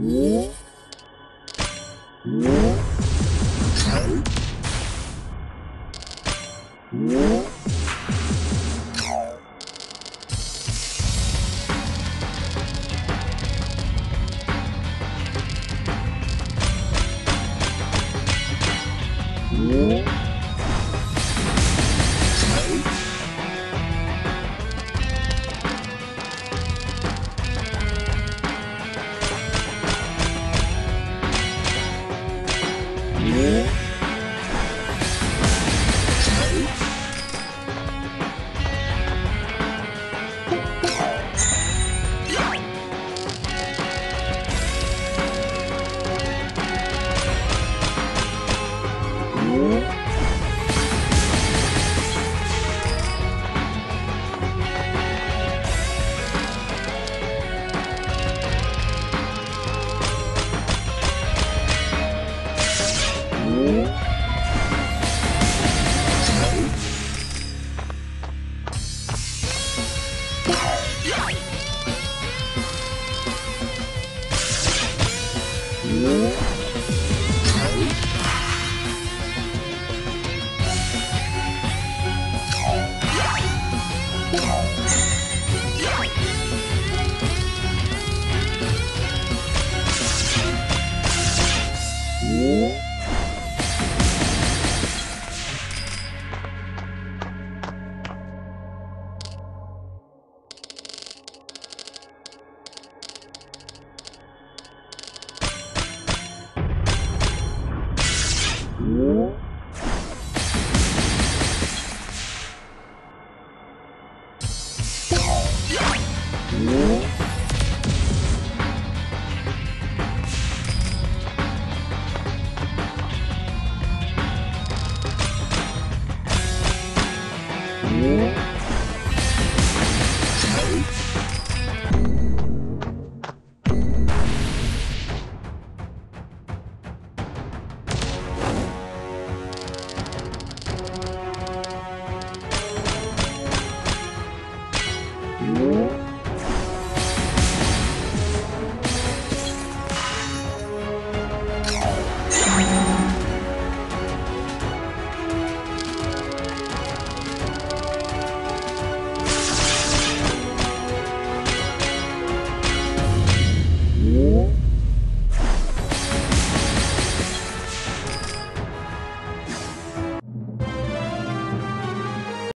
Yeah. Ooh. Whoa. 음.